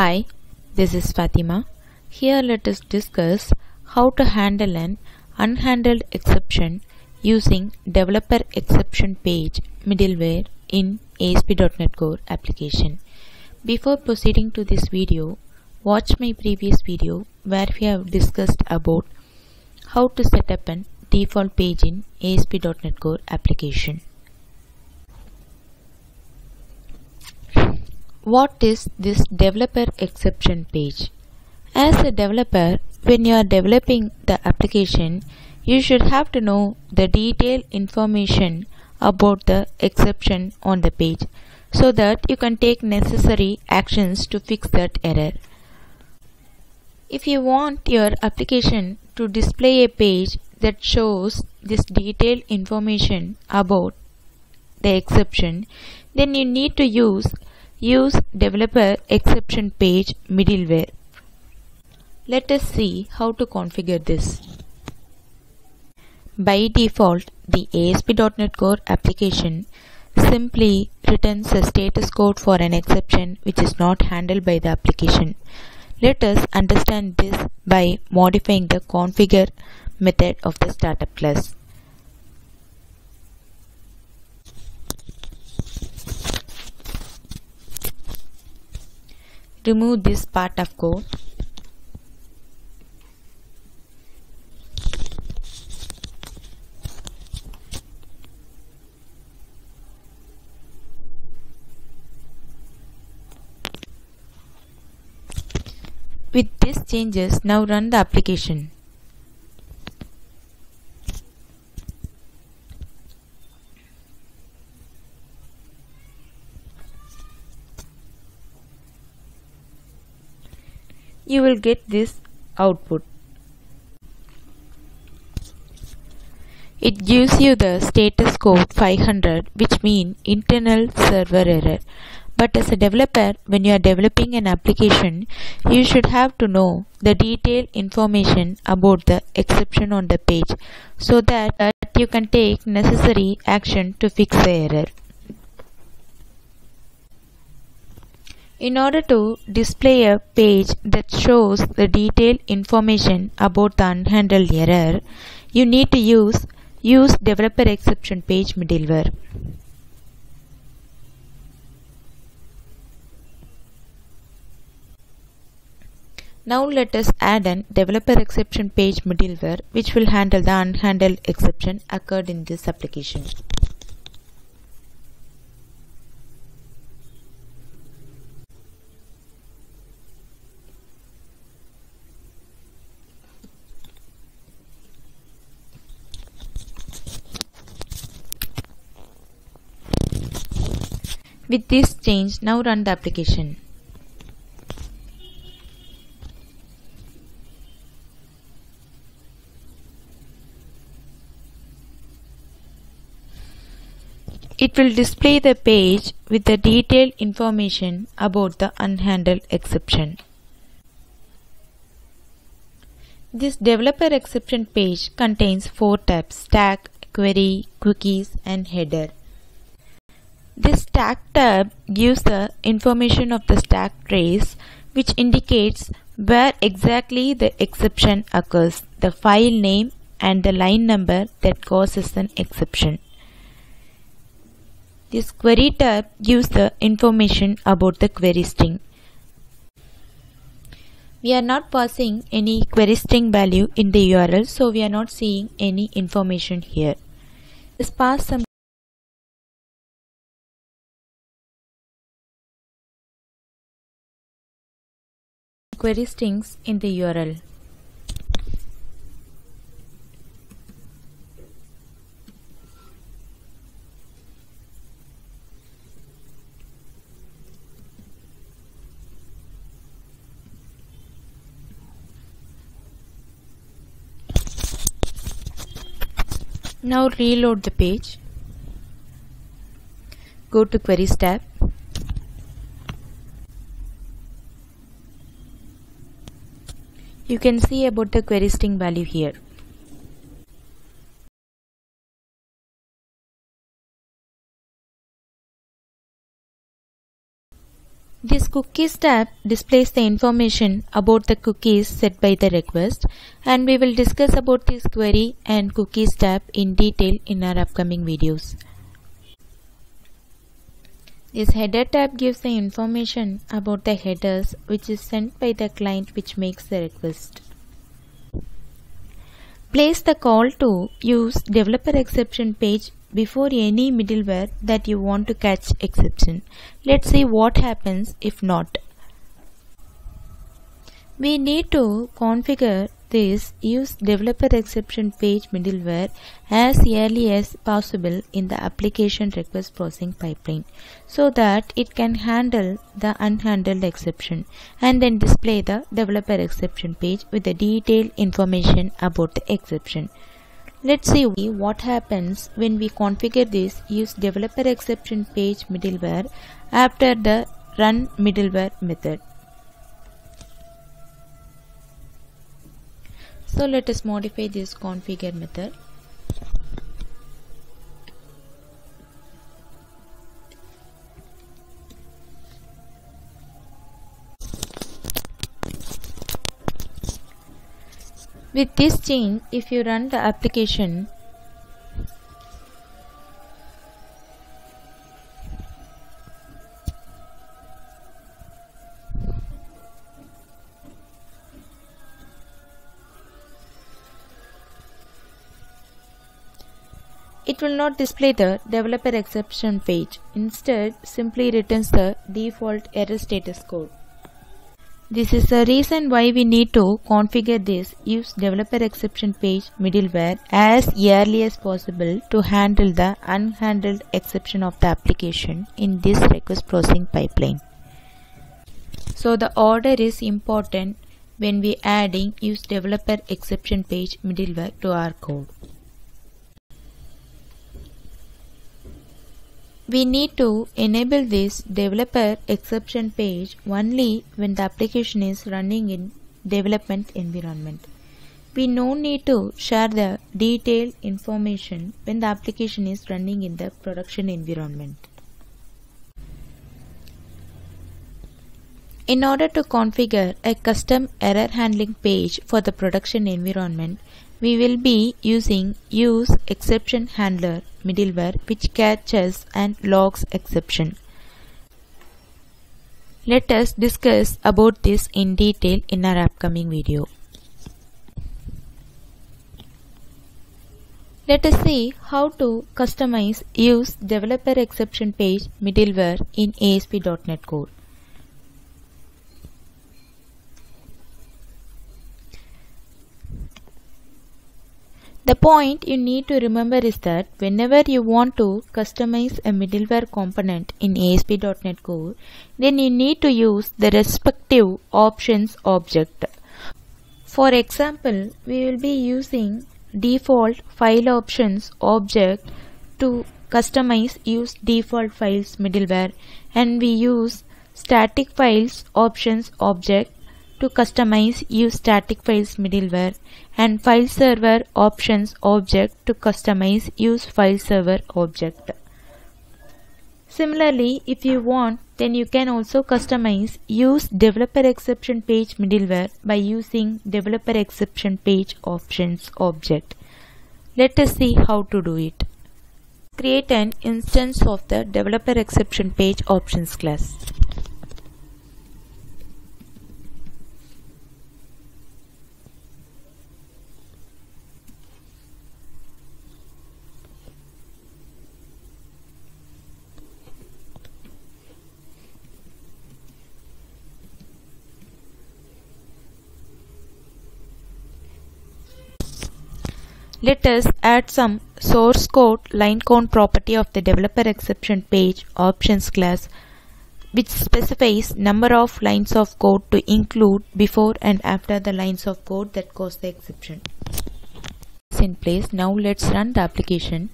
Hi, this is Fatima. Here let us discuss how to handle an unhandled exception using developer exception page middleware in ASP.NET Core application. Before proceeding to this video, watch my previous video where we have discussed about how to set up an default page in ASP.NET Core application. What is this developer exception page? As a developer, when you are developing the application, you should have to know the detailed information about the exception on the page so that you can take necessary actions to fix that error. If you want your application to display a page that shows this detailed information about the exception, then you need to use use developer exception page middleware. Let us see how to configure this. By default, the ASP.NET Core application simply returns a status code for an exception which is not handled by the application. Let us understand this by modifying the configure method of the startup class. Remove this part of code. With these changes, now run the application. You will get this output. It gives you the status code 500 which means internal server error. But as a developer, when you are developing an application, you should have to know the detailed information about the exception on the page so that you can take necessary action to fix the error. In order to display a page that shows the detailed information about the unhandled error, you need to use use developer exception page middleware. Now let us add an developer exception page middleware which will handle the unhandled exception occurred in this application. With this change, now run the application. It will display the page with the detailed information about the unhandled exception. This developer exception page contains four tabs stack, query, cookies and header. This stack tab gives the information of the stack trace which indicates where exactly the exception occurs, the file name and the line number that causes an exception. This query tab gives the information about the query string. We are not passing any query string value in the URL so we are not seeing any information here. Let's pass some query strings in the URL. Now reload the page. Go to Queries tab. You can see about the query string value here. This cookies tab displays the information about the cookies set by the request and we will discuss about this query and cookies tab in detail in our upcoming videos. This header tab gives the information about the headers which is sent by the client which makes the request. Place the call to use developer exception page before any middleware that you want to catch exception. Let's see what happens if not. We need to configure this use developer exception page middleware as early as possible in the application request processing pipeline so that it can handle the unhandled exception and then display the developer exception page with the detailed information about the exception. Let's see what happens when we configure this use developer exception page middleware after the run middleware method. So let us modify this configure method. With this change, if you run the application, will not display the developer exception page. Instead, simply returns the default error status code. This is the reason why we need to configure this use developer exception page middleware as early as possible to handle the unhandled exception of the application in this request processing pipeline. So the order is important when we adding use developer exception page middleware to our code. We need to enable this developer exception page only when the application is running in development environment. We no need to share the detailed information when the application is running in the production environment. In order to configure a custom error handling page for the production environment, we will be using use exception handler middleware which catches and logs exception. Let us discuss about this in detail in our upcoming video. Let us see how to customize use developer exception page middleware in ASP.NET Core. The point you need to remember is that whenever you want to customize a middleware component in ASP.NET Core, then you need to use the respective options object. For example, we will be using default file options object to customize use default files middleware and we use static files options object to customize use static files middleware and file server options object to customize use file server object. Similarly, if you want, then you can also customize use developer exception page middleware by using developer exception page options object. Let us see how to do it. Create an instance of the developer exception page options class. Let us add some source code line count property of the developer exception page options class which specifies number of lines of code to include before and after the lines of code that cause the exception. in place. Now let's run the application.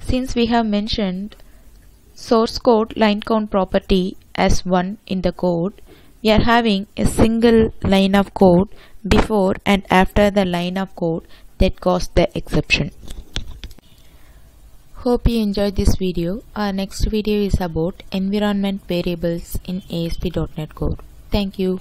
Since we have mentioned source code line count property as 1 in the code, we are having a single line of code before and after the line of code that caused the exception. Hope you enjoyed this video. Our next video is about environment variables in ASP.NET Core. Thank you.